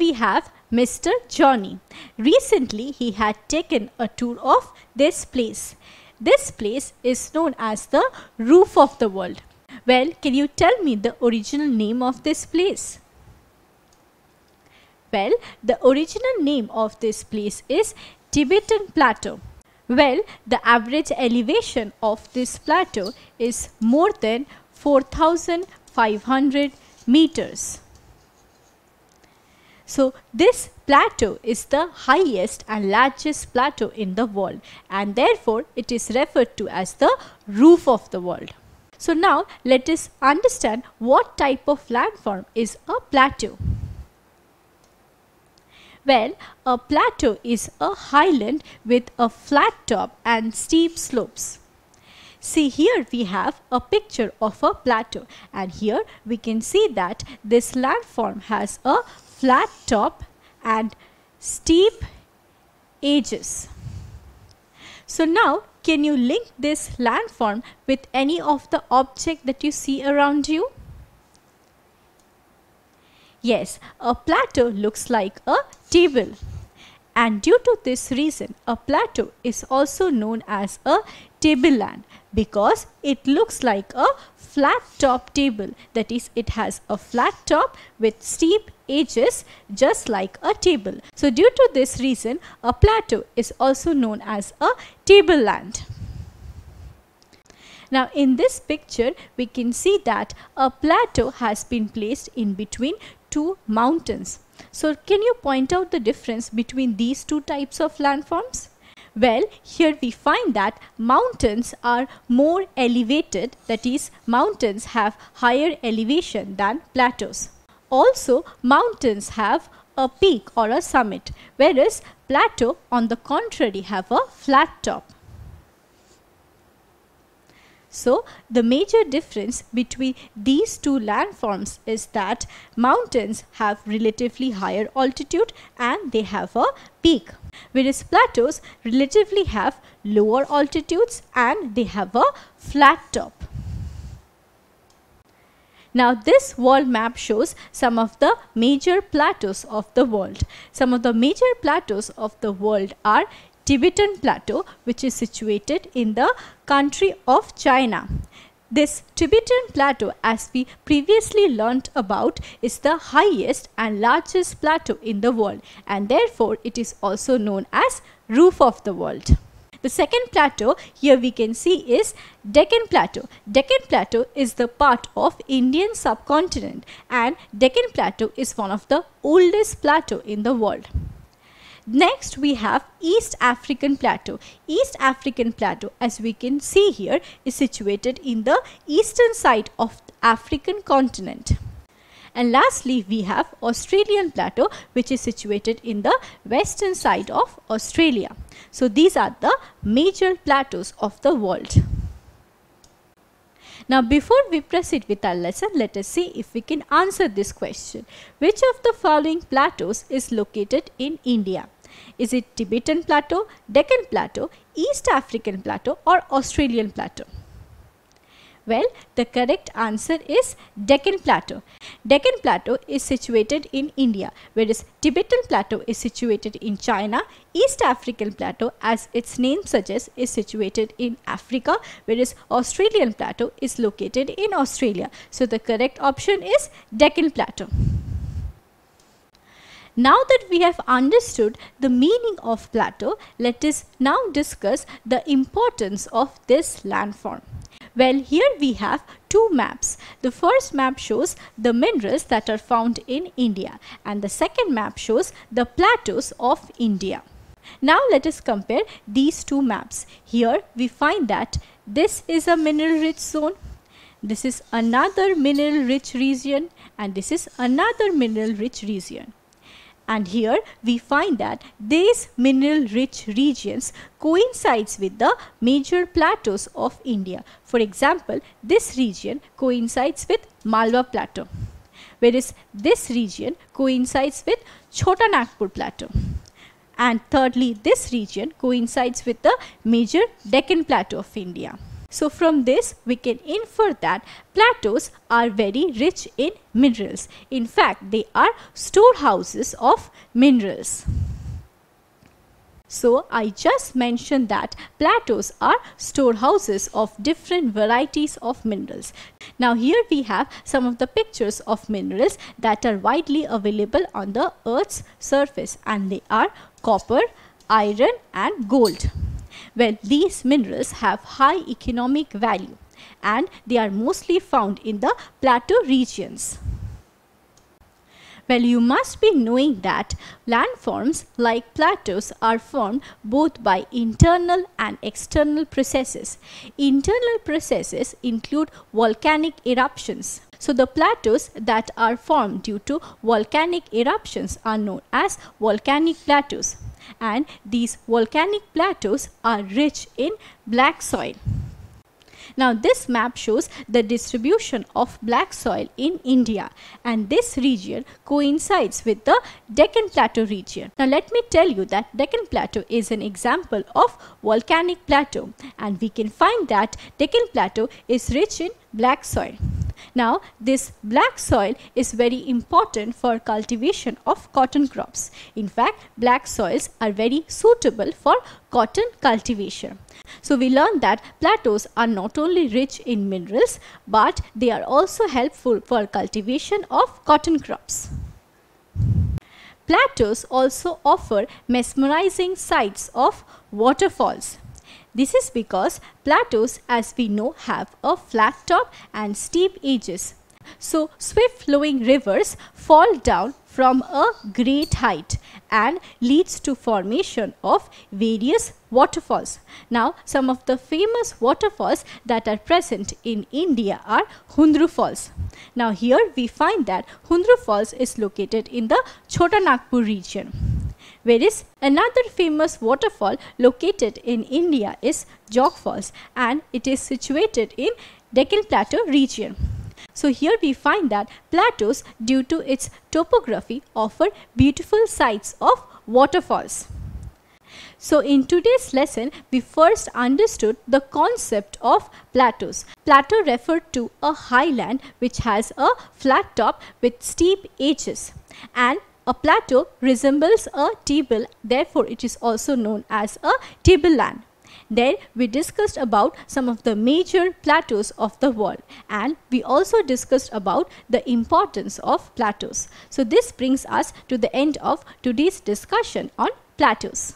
we have Mr. Johnny. Recently he had taken a tour of this place. This place is known as the roof of the world. Well, can you tell me the original name of this place? Well, the original name of this place is Tibetan Plateau. Well, the average elevation of this plateau is more than 4500 meters. So, this plateau is the highest and largest plateau in the world and therefore it is referred to as the roof of the world. So, now let us understand what type of landform is a plateau. Well, a plateau is a highland with a flat top and steep slopes. See here we have a picture of a plateau and here we can see that this landform has a flat top and steep edges. So now can you link this landform with any of the object that you see around you? Yes, a plateau looks like a table. And due to this reason, a plateau is also known as a tableland because it looks like a flat top table that is it has a flat top with steep edges just like a table. So due to this reason a plateau is also known as a tableland. Now in this picture we can see that a plateau has been placed in between two mountains. So can you point out the difference between these two types of landforms? Well, here we find that mountains are more elevated, that is, mountains have higher elevation than plateaus. Also, mountains have a peak or a summit, whereas plateau on the contrary have a flat top. So, the major difference between these two landforms is that mountains have relatively higher altitude and they have a peak, whereas plateaus relatively have lower altitudes and they have a flat top. Now this world map shows some of the major plateaus of the world. Some of the major plateaus of the world are Tibetan Plateau which is situated in the country of China. This Tibetan Plateau as we previously learnt about is the highest and largest plateau in the world and therefore it is also known as roof of the world. The second plateau here we can see is Deccan Plateau. Deccan Plateau is the part of Indian subcontinent and Deccan Plateau is one of the oldest plateau in the world. Next we have East African Plateau. East African Plateau as we can see here is situated in the eastern side of African continent. And lastly we have Australian Plateau which is situated in the western side of Australia. So these are the major plateaus of the world. Now before we proceed with our lesson, let us see if we can answer this question. Which of the following plateaus is located in India? Is it Tibetan Plateau, Deccan Plateau, East African Plateau or Australian Plateau? Well, the correct answer is Deccan Plateau. Deccan Plateau is situated in India, whereas Tibetan Plateau is situated in China. East African Plateau, as its name suggests, is situated in Africa, whereas Australian Plateau is located in Australia. So, the correct option is Deccan Plateau. Now that we have understood the meaning of plateau, let us now discuss the importance of this landform. Well, here we have two maps. The first map shows the minerals that are found in India and the second map shows the plateaus of India. Now let us compare these two maps. Here we find that this is a mineral rich zone, this is another mineral rich region and this is another mineral rich region and here we find that these mineral rich regions coincides with the major plateaus of India. For example, this region coincides with Malwa Plateau whereas this region coincides with Chota Nagpur Plateau and thirdly this region coincides with the major Deccan Plateau of India. So from this we can infer that plateaus are very rich in minerals. In fact, they are storehouses of minerals. So I just mentioned that plateaus are storehouses of different varieties of minerals. Now here we have some of the pictures of minerals that are widely available on the earth's surface and they are copper, iron and gold. Well, these minerals have high economic value and they are mostly found in the plateau regions. Well, you must be knowing that landforms like plateaus are formed both by internal and external processes. Internal processes include volcanic eruptions. So the plateaus that are formed due to volcanic eruptions are known as volcanic plateaus and these volcanic plateaus are rich in black soil. Now this map shows the distribution of black soil in India and this region coincides with the Deccan Plateau region. Now let me tell you that Deccan Plateau is an example of volcanic plateau and we can find that Deccan Plateau is rich in black soil. Now this black soil is very important for cultivation of cotton crops. In fact, black soils are very suitable for cotton cultivation. So we learned that plateaus are not only rich in minerals but they are also helpful for cultivation of cotton crops. Plateaus also offer mesmerizing sights of waterfalls. This is because plateaus as we know have a flat top and steep edges. So swift flowing rivers fall down from a great height and leads to formation of various waterfalls. Now some of the famous waterfalls that are present in India are Hundru Falls. Now here we find that Hundru Falls is located in the Chota Nagpur region. Whereas another famous waterfall located in India is Jog Falls and it is situated in Deccan Plateau region. So here we find that plateaus due to its topography offer beautiful sights of waterfalls. So in today's lesson, we first understood the concept of plateaus. Plateau referred to a highland which has a flat top with steep edges and a plateau resembles a table, therefore it is also known as a tableland. Then we discussed about some of the major plateaus of the world and we also discussed about the importance of plateaus. So this brings us to the end of today's discussion on plateaus.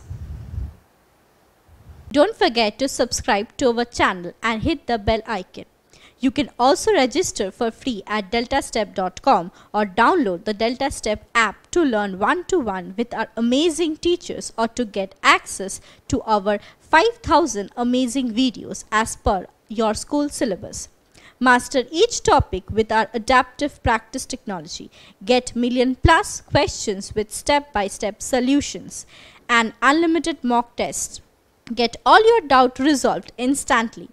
Don't forget to subscribe to our channel and hit the bell icon. You can also register for free at deltastep.com or download the Delta Step app to learn one-to-one -one with our amazing teachers or to get access to our 5000 amazing videos as per your school syllabus. Master each topic with our adaptive practice technology. Get million plus questions with step-by-step -step solutions and unlimited mock tests. Get all your doubt resolved instantly.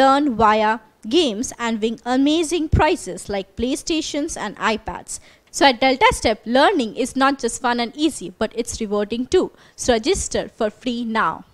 Learn via games and win amazing prizes like PlayStations and iPads. So at Delta Step, learning is not just fun and easy, but it's rewarding too. So register for free now.